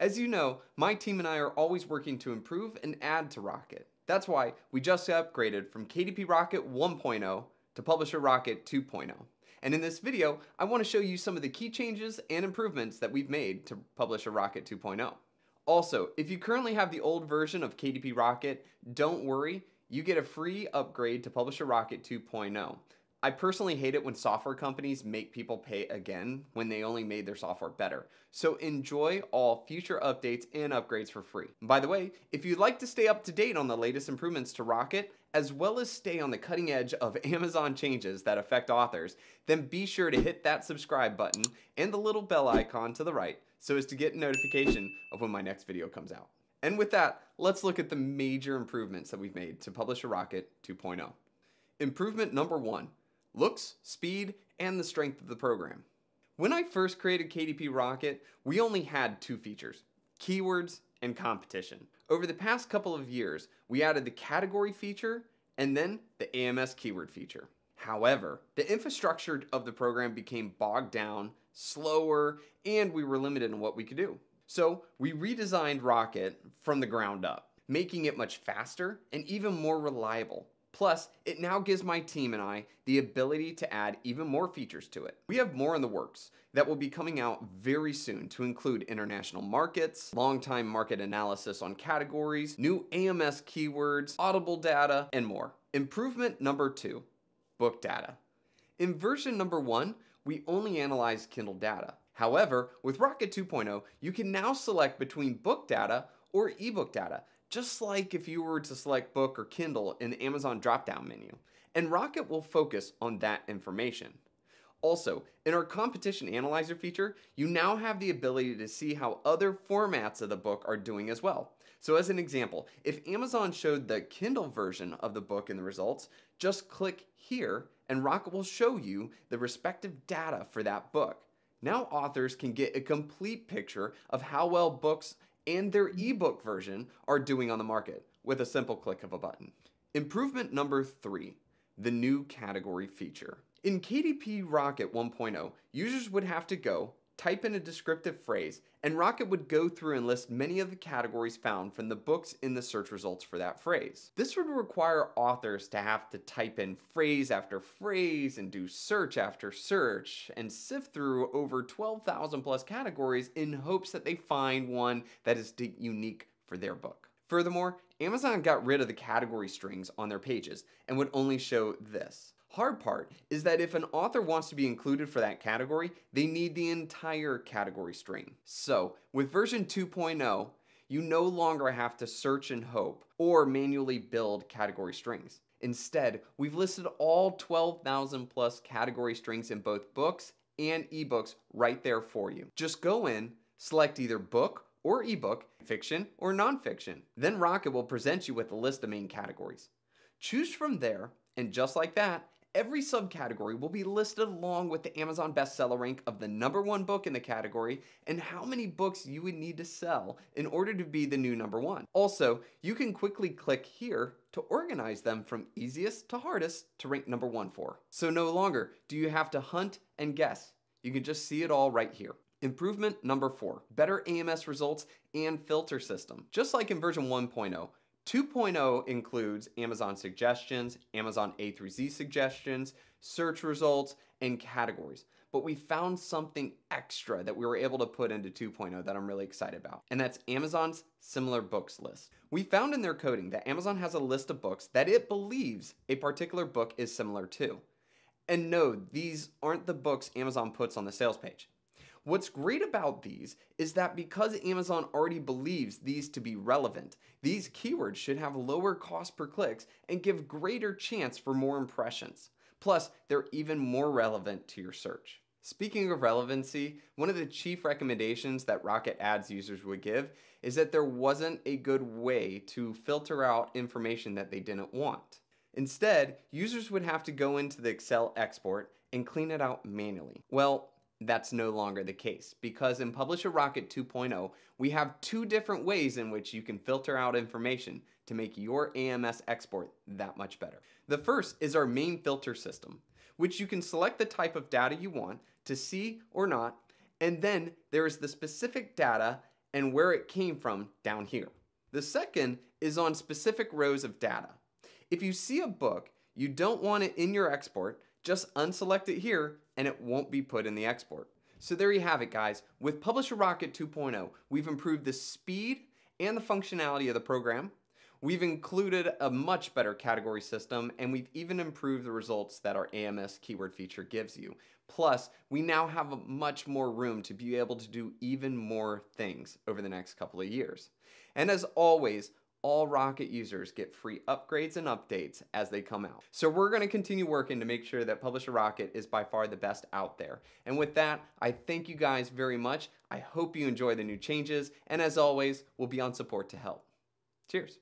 As you know, my team and I are always working to improve and add to Rocket. That's why we just upgraded from KDP Rocket 1.0 to Publisher Rocket 2.0. And in this video, I want to show you some of the key changes and improvements that we've made to Publisher Rocket 2.0. Also, if you currently have the old version of KDP Rocket, don't worry, you get a free upgrade to Publisher Rocket 2.0. I personally hate it when software companies make people pay again when they only made their software better. So enjoy all future updates and upgrades for free. By the way, if you'd like to stay up to date on the latest improvements to Rocket, as well as stay on the cutting edge of Amazon changes that affect authors, then be sure to hit that subscribe button and the little bell icon to the right so as to get notification of when my next video comes out. And with that, let's look at the major improvements that we've made to Publisher Rocket 2.0. Improvement number one, looks, speed, and the strength of the program. When I first created KDP Rocket, we only had two features, keywords and competition. Over the past couple of years, we added the category feature and then the AMS keyword feature. However, the infrastructure of the program became bogged down, slower, and we were limited in what we could do. So we redesigned Rocket from the ground up, making it much faster and even more reliable Plus, it now gives my team and I the ability to add even more features to it. We have more in the works that will be coming out very soon to include international markets, long-time market analysis on categories, new AMS keywords, audible data, and more. Improvement number two, book data. In version number one, we only analyzed Kindle data. However, with Rocket 2.0, you can now select between book data or ebook data just like if you were to select book or Kindle in the Amazon drop-down menu. And Rocket will focus on that information. Also, in our competition analyzer feature, you now have the ability to see how other formats of the book are doing as well. So as an example, if Amazon showed the Kindle version of the book in the results, just click here and Rocket will show you the respective data for that book. Now authors can get a complete picture of how well books and their ebook version are doing on the market with a simple click of a button. Improvement number three, the new category feature. In KDP Rocket 1.0, users would have to go type in a descriptive phrase, and Rocket would go through and list many of the categories found from the books in the search results for that phrase. This would require authors to have to type in phrase after phrase and do search after search and sift through over 12,000 plus categories in hopes that they find one that is unique for their book. Furthermore, Amazon got rid of the category strings on their pages and would only show this. Hard part is that if an author wants to be included for that category, they need the entire category string. So with version 2.0, you no longer have to search and hope or manually build category strings. Instead, we've listed all 12,000 plus category strings in both books and ebooks right there for you. Just go in, select either book or ebook, fiction or nonfiction. Then Rocket will present you with a list of main categories. Choose from there, and just like that, Every subcategory will be listed along with the Amazon bestseller rank of the number one book in the category and how many books you would need to sell in order to be the new number one. Also, you can quickly click here to organize them from easiest to hardest to rank number one for. So no longer do you have to hunt and guess. You can just see it all right here. Improvement number four, better AMS results and filter system. Just like in version 1.0, 2.0 includes Amazon suggestions, Amazon A through Z suggestions, search results, and categories. But we found something extra that we were able to put into 2.0 that I'm really excited about, and that's Amazon's similar books list. We found in their coding that Amazon has a list of books that it believes a particular book is similar to. And no, these aren't the books Amazon puts on the sales page. What's great about these is that because Amazon already believes these to be relevant, these keywords should have lower cost per clicks and give greater chance for more impressions. Plus, they're even more relevant to your search. Speaking of relevancy, one of the chief recommendations that Rocket Ads users would give is that there wasn't a good way to filter out information that they didn't want. Instead, users would have to go into the Excel export and clean it out manually. Well, that's no longer the case because in Publisher Rocket 2.0, we have two different ways in which you can filter out information to make your AMS export that much better. The first is our main filter system, which you can select the type of data you want to see or not, and then there is the specific data and where it came from down here. The second is on specific rows of data. If you see a book, you don't want it in your export, just unselect it here and it won't be put in the export. So there you have it guys. With Publisher Rocket 2.0, we've improved the speed and the functionality of the program. We've included a much better category system and we've even improved the results that our AMS keyword feature gives you. Plus, we now have much more room to be able to do even more things over the next couple of years. And as always, all Rocket users get free upgrades and updates as they come out. So we're going to continue working to make sure that Publisher Rocket is by far the best out there. And with that, I thank you guys very much. I hope you enjoy the new changes. And as always, we'll be on support to help. Cheers.